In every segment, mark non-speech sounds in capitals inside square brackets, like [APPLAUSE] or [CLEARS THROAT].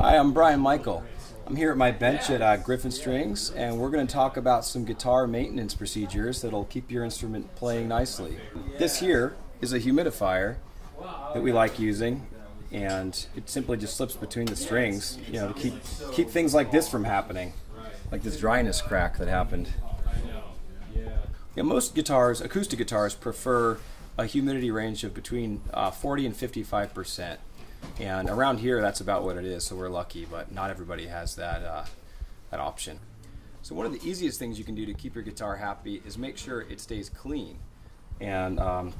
Hi, I'm Brian Michael. I'm here at my bench at uh, Gryphon Strings, and we're going to talk about some guitar maintenance procedures that'll keep your instrument playing nicely. This here is a humidifier that we like using, and it simply just slips between the strings, you know, to keep keep things like this from happening, like this dryness crack that happened. Yeah, most guitars, acoustic guitars, prefer a humidity range of between uh, 40 and 55 percent. And around here, that's about what it is, so we're lucky, but not everybody has that, uh, that option. So one of the easiest things you can do to keep your guitar happy is make sure it stays clean. And um,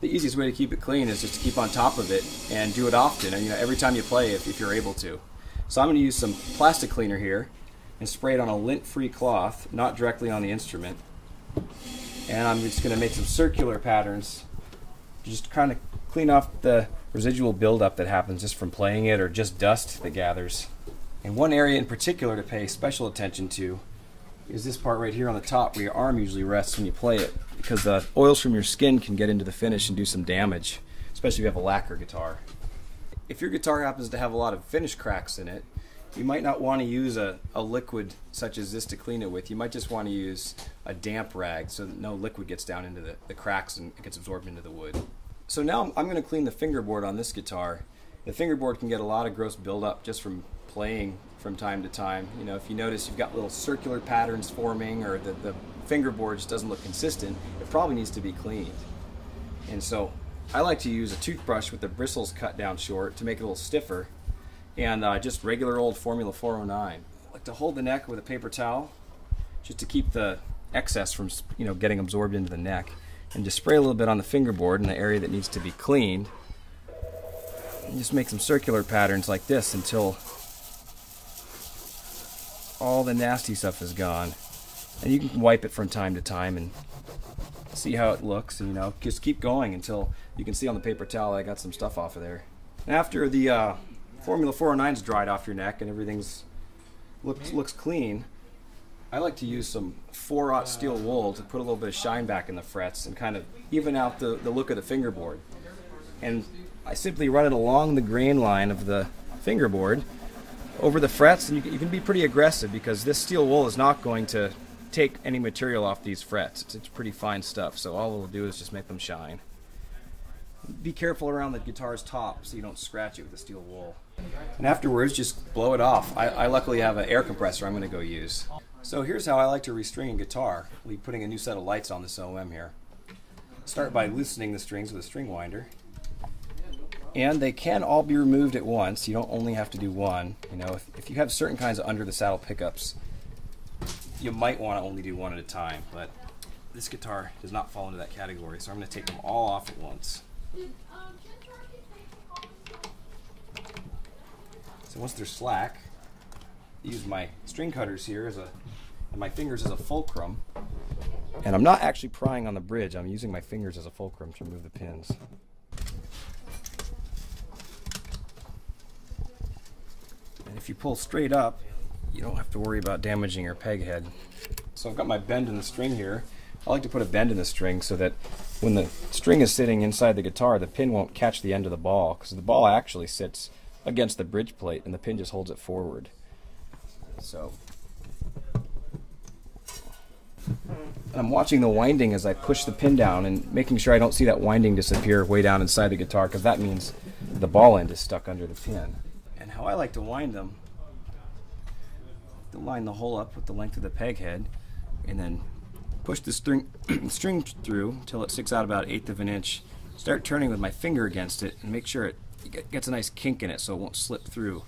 the easiest way to keep it clean is just to keep on top of it and do it often, and you know every time you play if, if you're able to. So I'm going to use some plastic cleaner here and spray it on a lint-free cloth, not directly on the instrument. And I'm just going to make some circular patterns, just kind of clean off the residual buildup that happens just from playing it or just dust that gathers. And one area in particular to pay special attention to is this part right here on the top where your arm usually rests when you play it because the oils from your skin can get into the finish and do some damage, especially if you have a lacquer guitar. If your guitar happens to have a lot of finish cracks in it, you might not want to use a, a liquid such as this to clean it with. You might just want to use a damp rag so that no liquid gets down into the, the cracks and it gets absorbed into the wood. So now I'm going to clean the fingerboard on this guitar. The fingerboard can get a lot of gross buildup just from playing from time to time. You know, if you notice you've got little circular patterns forming or the, the fingerboard just doesn't look consistent, it probably needs to be cleaned. And so I like to use a toothbrush with the bristles cut down short to make it a little stiffer and uh, just regular old Formula 409. I like to hold the neck with a paper towel just to keep the excess from you know getting absorbed into the neck and just spray a little bit on the fingerboard in the area that needs to be cleaned. And just make some circular patterns like this until all the nasty stuff is gone. And you can wipe it from time to time and see how it looks. And, you know, just keep going until you can see on the paper towel I got some stuff off of there. After the uh, Formula 409's dried off your neck and everything's looks looks clean, I like to use some 4-aught steel wool to put a little bit of shine back in the frets and kind of even out the, the look of the fingerboard. And I simply run it along the grain line of the fingerboard over the frets, and you can, you can be pretty aggressive because this steel wool is not going to take any material off these frets. It's, it's pretty fine stuff, so all it'll do is just make them shine. Be careful around the guitar's top so you don't scratch it with the steel wool. And afterwards, just blow it off. I, I luckily have an air compressor I'm going to go use. So here's how I like to restring a guitar. We're putting a new set of lights on this OM here. Start by loosening the strings with a string winder. And they can all be removed at once. You don't only have to do one. You know, if, if you have certain kinds of under the saddle pickups, you might want to only do one at a time. But this guitar does not fall into that category, so I'm going to take them all off at once. So once they're slack, use my string cutters here as a and my fingers as a fulcrum. And I'm not actually prying on the bridge, I'm using my fingers as a fulcrum to remove the pins. And if you pull straight up, you don't have to worry about damaging your peg head. So I've got my bend in the string here. I like to put a bend in the string so that when the string is sitting inside the guitar, the pin won't catch the end of the ball because the ball actually sits against the bridge plate and the pin just holds it forward. So and I'm watching the winding as I push the pin down and making sure I don't see that winding disappear way down inside the guitar because that means the ball end is stuck under the pin. And how I like to wind them, to line the hole up with the length of the peg head and then push the string, [CLEARS THROAT] string through until it sticks out about eighth of an inch. Start turning with my finger against it and make sure it gets a nice kink in it so it won't slip through.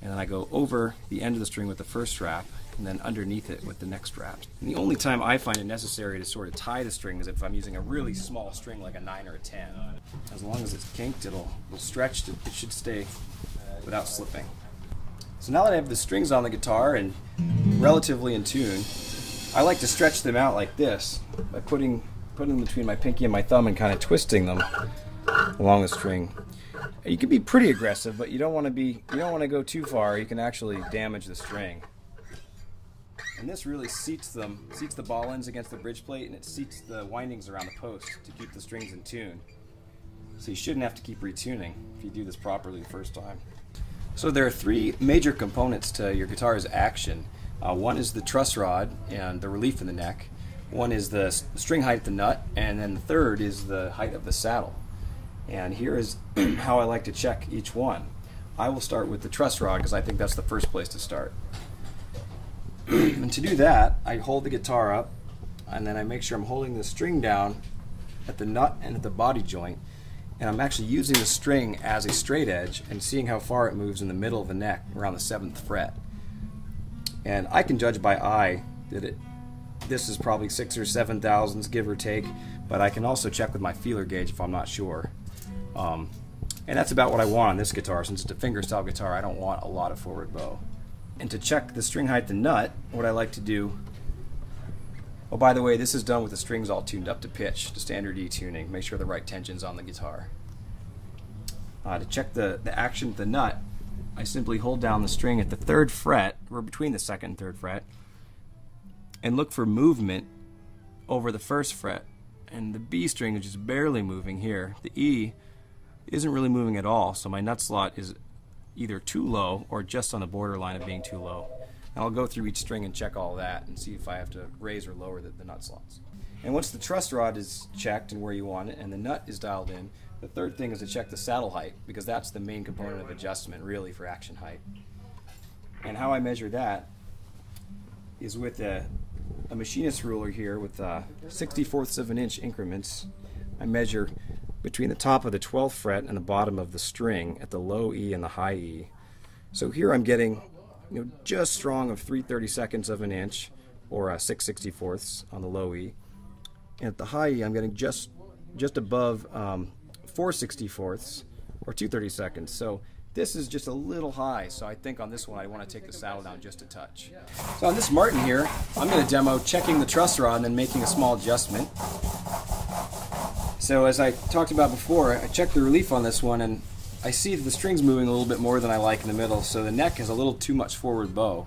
And then I go over the end of the string with the first strap and then underneath it with the next strap. And the only time I find it necessary to sort of tie the string is if I'm using a really small string like a 9 or a 10. As long as it's kinked, it'll, it'll stretch, it should stay uh, without slipping. So now that I have the strings on the guitar and relatively in tune, I like to stretch them out like this by putting, putting them between my pinky and my thumb and kind of twisting them along the string. You can be pretty aggressive, but you don't want to be you don't want to go too far. You can actually damage the string. And this really seats them, seats the ball ends against the bridge plate, and it seats the windings around the post to keep the strings in tune. So you shouldn't have to keep retuning if you do this properly the first time. So there are three major components to your guitar's action. Uh, one is the truss rod and the relief in the neck. One is the string height of the nut, and then the third is the height of the saddle. And here is [CLEARS THROAT] how I like to check each one. I will start with the truss rod because I think that's the first place to start. [CLEARS THROAT] and to do that, I hold the guitar up and then I make sure I'm holding the string down at the nut and at the body joint and I'm actually using the string as a straight edge and seeing how far it moves in the middle of the neck around the seventh fret. And I can judge by eye that it this is probably six or seven thousandths give or take, but I can also check with my feeler gauge if I'm not sure. Um, and that's about what I want on this guitar. Since it's a fingerstyle guitar, I don't want a lot of forward bow. And to check the string height the nut, what I like to do Oh, by the way, this is done with the strings all tuned up to pitch, to standard E tuning. Make sure the right tension's on the guitar. Uh, to check the, the action of the nut, I simply hold down the string at the third fret, or between the second and third fret, and look for movement over the first fret. And the B string is just barely moving here. The E isn't really moving at all, so my nut slot is either too low or just on the borderline of being too low. And I'll go through each string and check all that and see if I have to raise or lower the, the nut slots. And once the truss rod is checked and where you want it and the nut is dialed in, the third thing is to check the saddle height because that's the main component of adjustment really for action height. And how I measure that is with a, a machinist ruler here with uh, 64ths of an inch increments. I measure between the top of the 12th fret and the bottom of the string at the low E and the high E. So here I'm getting you know, just strong of 3 32nds of an inch or uh, 6 64ths on the low E. And at the high E, I'm getting just just above um, 4 64ths or 2 32nds. So this is just a little high, so I think on this one I want to take the saddle down just a touch. So on this Martin here, I'm going to demo checking the truss rod and then making a small adjustment. So as I talked about before, I checked the relief on this one and I see the string's moving a little bit more than I like in the middle, so the neck is a little too much forward bow.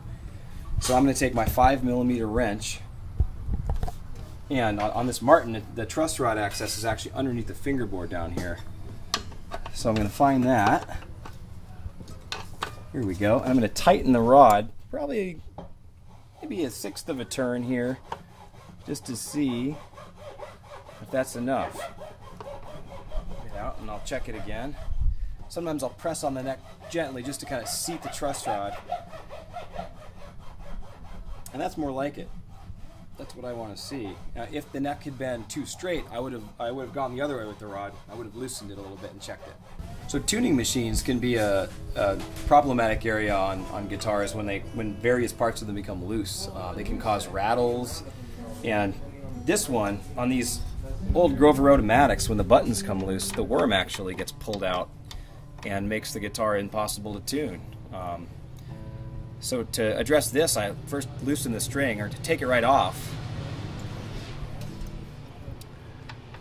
So I'm going to take my 5 millimeter wrench, and on, this Martin, the truss rod access is actually underneath the fingerboard down here. So I'm going to find that. Here we go. I'm going to tighten the rod, probably maybe a sixth of a turn here, just to see if that's enough. And I'll check it again. Sometimes I'll press on the neck gently just to kind of seat the truss rod. And that's more like it. That's what I want to see. Now, if the neck had been too straight, I would have I would have gone the other way with the rod. I would have loosened it a little bit and checked it. So tuning machines can be a, a problematic area on, on guitars when they when various parts of them become loose. Uh, they can cause rattles, and this one on these old Grover Rotomatics, when the buttons come loose, the worm actually gets pulled out and makes the guitar impossible to tune. Um, so to address this, I first loosen the string, or to take it right off,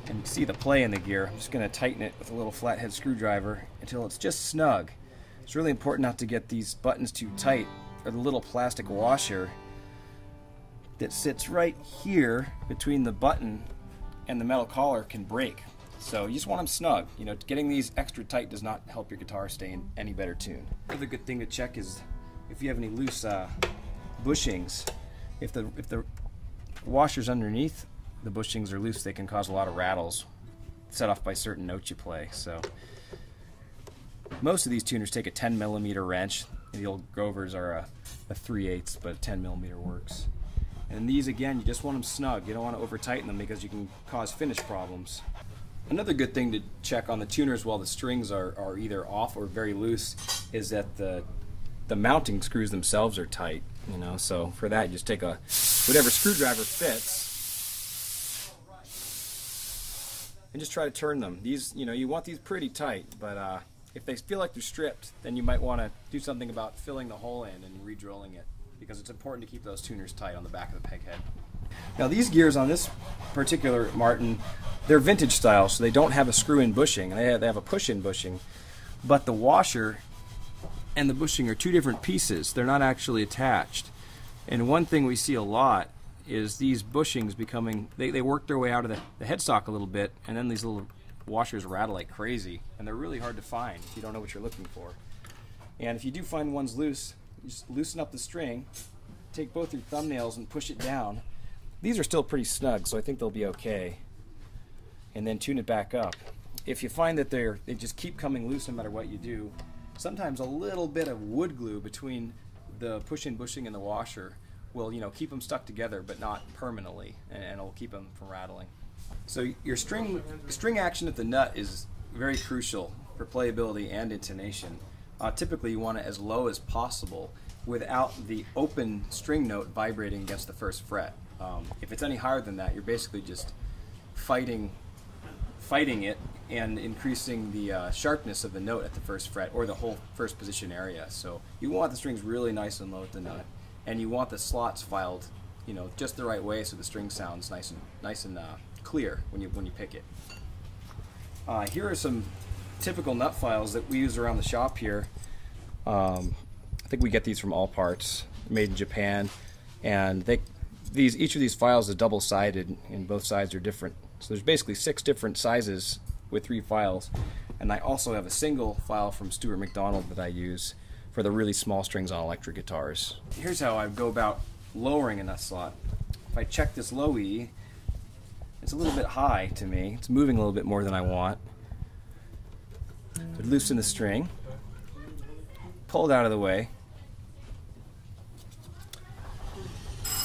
and see the play in the gear. I'm just going to tighten it with a little flathead screwdriver until it's just snug. It's really important not to get these buttons too tight, or the little plastic washer that sits right here between the button and the metal collar can break. So you just want them snug. You know, getting these extra tight does not help your guitar stay in any better tune. Another good thing to check is if you have any loose uh, bushings. If the if the washers underneath the bushings are loose, they can cause a lot of rattles set off by certain notes you play. So most of these tuners take a 10 millimeter wrench. The old Grovers are a, a 3 8 but a 10 millimeter works. And these again, you just want them snug. You don't want to over tighten them because you can cause finish problems. Another good thing to check on the tuners while the strings are, are either off or very loose is that the the mounting screws themselves are tight. You know, so for that, just take a whatever screwdriver fits and just try to turn them. These, you know, you want these pretty tight, but uh, if they feel like they're stripped, then you might want to do something about filling the hole in and re-drilling it because it's important to keep those tuners tight on the back of the peg head. Now these gears on this particular Martin, they're vintage style, so they don't have a screw-in bushing. They have, they have a push-in bushing, but the washer and the bushing are two different pieces. They're not actually attached. And one thing we see a lot is these bushings becoming, they, they work their way out of the, the headstock a little bit, and then these little washers rattle like crazy, and they're really hard to find if you don't know what you're looking for. And if you do find one's loose, just loosen up the string, take both your thumbnails and push it down. These are still pretty snug, so I think they'll be okay. And then tune it back up. If you find that they're they just keep coming loose no matter what you do, sometimes a little bit of wood glue between the push-in bushing and the washer will you know keep them stuck together, but not permanently, and it'll keep them from rattling. So your string string action at the nut is very crucial for playability and intonation. Uh, typically, you want it as low as possible without the open string note vibrating against the first fret. Um, if it's any higher than that, you're basically just fighting fighting it and increasing the uh, sharpness of the note at the first fret or the whole first position area. So you want the strings really nice and low at the nut, and you want the slots filed, you know, just the right way so the string sounds nice and nice and uh, clear when you when you pick it. Uh, here are some typical nut files that we use around the shop here. Um, I think we get these from Allparts, made in Japan, and they these each of these files is double sided, and both sides are different. So there's basically six different sizes with three files. And I also have a single file from Stewart-MacDonald that I use for the really small strings on electric guitars. Here's how I go about lowering a nut slot. If I check this low E, it's a little bit high to me. It's moving a little bit more than I want. Loosen the string, pull it out of the way,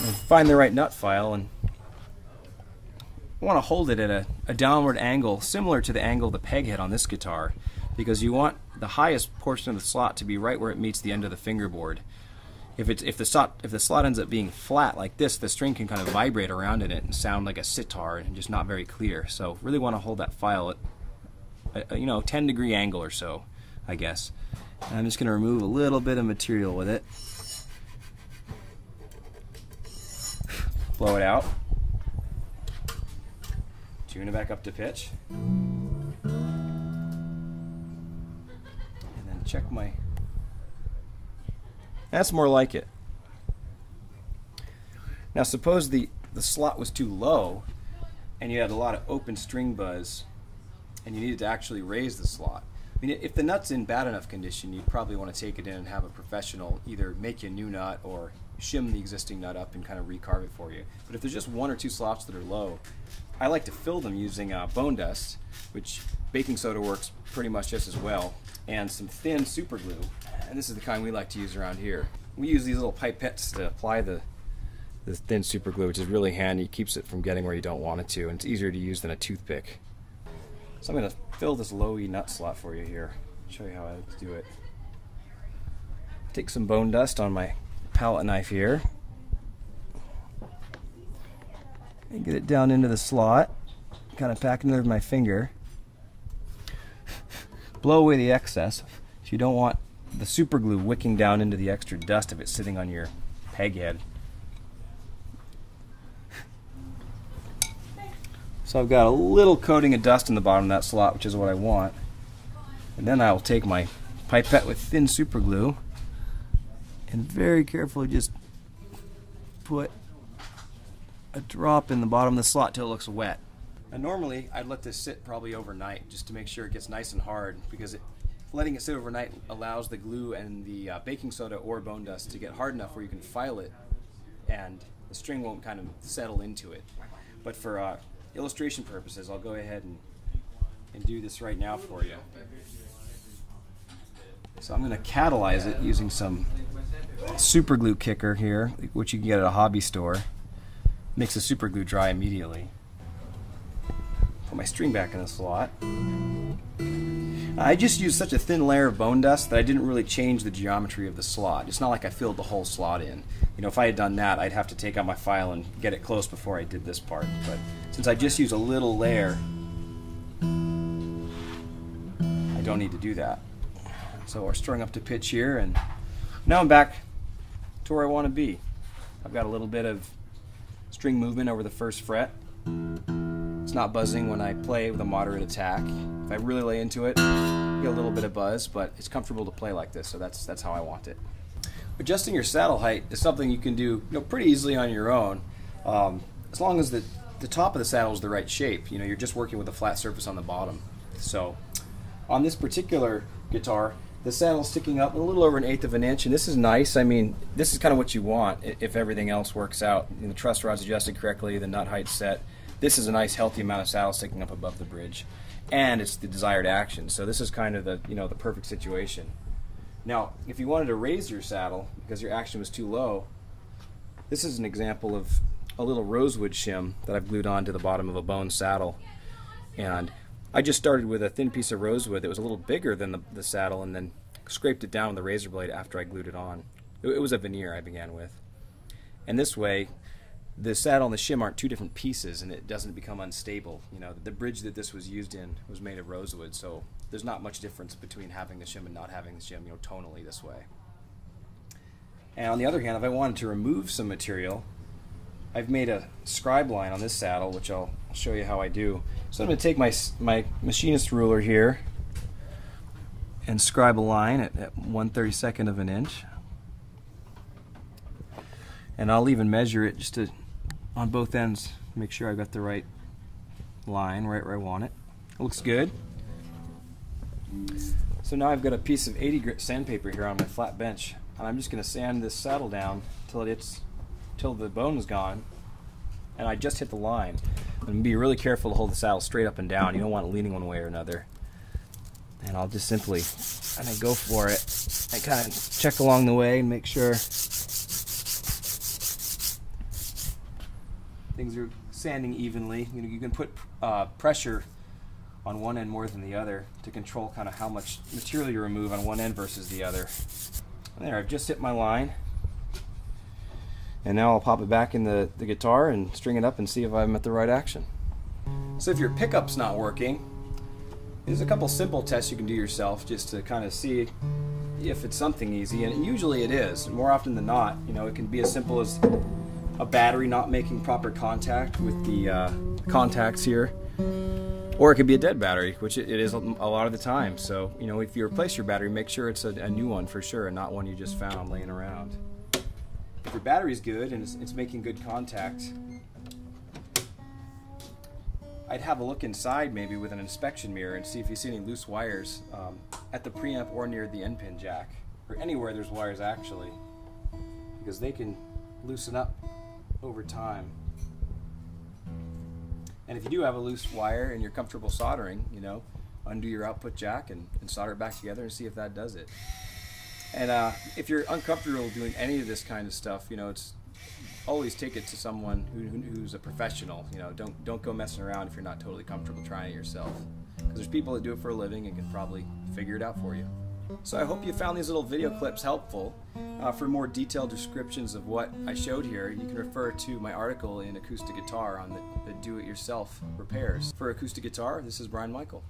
and find the right nut file and want to hold it at a, a, downward angle similar to the angle of the peg head on this guitar because you want the highest portion of the slot to be right where it meets the end of the fingerboard. If it's if the slot if the slot ends up being flat like this, the string can kind of vibrate around in it and sound like a sitar and just not very clear. So really want to hold that file at a, you know 10 degree angle or so, I guess. And I'm just going to remove a little bit of material with it. Blow it out. Tune it back up to pitch. And then check my... That's more like it. Now suppose the, the slot was too low and you had a lot of open string buzz and you needed to actually raise the slot. I mean, if the nut's in bad enough condition, you'd probably want to take it in and have a professional either make you a new nut or shim the existing nut up and kind of recarve it for you. But if there's just one or two slots that are low, I like to fill them using uh, bone dust, which baking soda works pretty much just as well, and some thin super glue. And this is the kind we like to use around here. We use these little pipettes to apply the, the thin super glue, which is really handy. It keeps it from getting where you don't want it to, and it's easier to use than a toothpick. So I'm going to fill this low E nut slot for you here. Show you how I do it. Take some bone dust on my palette knife here. And get it down into the slot. Kind of pack it under my finger. Blow away the excess. If you don't want the super glue wicking down into the extra dust if it's sitting on your peg head. So I've got a little coating of dust in the bottom of that slot, which is what I want. And then I will take my pipette with thin super glue and very carefully just put a drop in the bottom of the slot till it looks wet. And normally I'd let this sit probably overnight just to make sure it gets nice and hard because it, letting it sit overnight allows the glue and the uh, baking soda or bone dust to get hard enough where you can file it and the string won't kind of settle into it. But for uh, illustration purposes, I'll go ahead and, and do this right now for you. So I'm going to catalyze it using some super glue kicker here, which you can get at a hobby store. Makes the super glue dry immediately. Put my string back in the slot. I just used such a thin layer of bone dust that I didn't really change the geometry of the slot. It's not like I filled the whole slot in. You know, if I had done that, I'd have to take out my file and get it close before I did this part. But since I just used a little layer, I don't need to do that. So we're strung up to pitch here, and now I'm back to where I want to be. I've got a little bit of string movement over the first fret. It's not buzzing when I play with a moderate attack. If I really lay into it, get a little bit of buzz, but it's comfortable to play like this, so that's that's how I want it. Adjusting your saddle height is something you can do you know, pretty easily on your own, um, as long as the, the top of the saddle is the right shape. You know, you're just working with a flat surface on the bottom. So on this particular guitar, The saddle's sticking up a little over an eighth of an inch, and this is nice. I mean, this is kind of what you want if everything else works out. the truss rod's adjusted correctly, the nut height set. This is a nice, healthy amount of saddle sticking up above the bridge, and it's the desired action. So this is kind of the you know the perfect situation. Now, if you wanted to raise your saddle because your action was too low, this is an example of a little rosewood shim that I've glued on to the bottom of a bone saddle. And I just started with a thin piece of rosewood that was a little bigger than the, the saddle and then scraped it down with a razor blade after I glued it on. It, it was a veneer I began with. And this way, the saddle and the shim aren't two different pieces and it doesn't become unstable. You know, the bridge that this was used in was made of rosewood, so there's not much difference between having the shim and not having the shim, you know, tonally this way. And on the other hand, if I wanted to remove some material, I've made a scribe line on this saddle, which I'll, show you how I do. So I'm going to take my, my machinist ruler here and scribe a line at, at 1 32nd of an inch. And I'll even measure it just to, on both ends, make sure I've got the right line right where I want it. It looks good. So now I've got a piece of 80 grit sandpaper here on my flat bench and I'm just going to sand this saddle down till it's till the bone is gone and I just hit the line. And be really careful to hold the saddle straight up and down. You don't want it leaning one way or another. And I'll just simply kind of go for it and kind of check along the way and make sure things are sanding evenly. You know you can put uh, pressure on one end more than the other to control kind of how much material you remove on one end versus the other there, I've just hit my line. And now I'll pop it back in the, the guitar and string it up and see if I'm at the right action. So if your pickup's not working, there's a couple simple tests you can do yourself just to kind of see if it's something easy, and usually it is. More often than not, you know, it can be as simple as a battery not making proper contact with the uh, contacts here. Or it could be a dead battery, which it is a lot of the time. So, you know, if you replace your battery, make sure it's a, a new one for sure and not one you just found laying around. If your battery's good and it's, it's making good contact, I'd have a look inside maybe with an inspection mirror and see if you see any loose wires um, at the preamp or near the end pin jack, or anywhere there's wires actually, because they can loosen up over time. And if you do have a loose wire and you're comfortable soldering, you know, undo your output jack and, and solder it back together and see if that does it. And uh, if you're uncomfortable doing any of this kind of stuff, you know, it's always take it to someone who, who's a professional. You know, don't don't go messing around if you're not totally comfortable trying it yourself. Because there's people that do it for a living and can probably figure it out for you. So I hope you found these little video clips helpful. Uh, for more detailed descriptions of what I showed here, you can refer to my article in Acoustic Guitar on the, the do-it-yourself repairs. For Acoustic Guitar, this is Brian Michael.